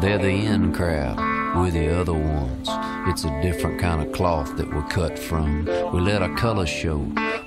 They're the in crowd. We're the other ones. It's a different kind of cloth that we're cut from. We let our colors show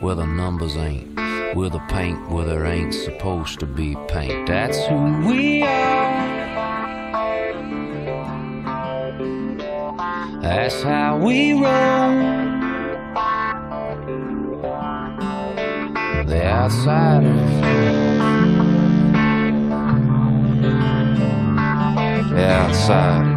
where the numbers ain't. We're the paint where there ain't supposed to be paint. That's who we are. That's how we roll. The outsiders. outside.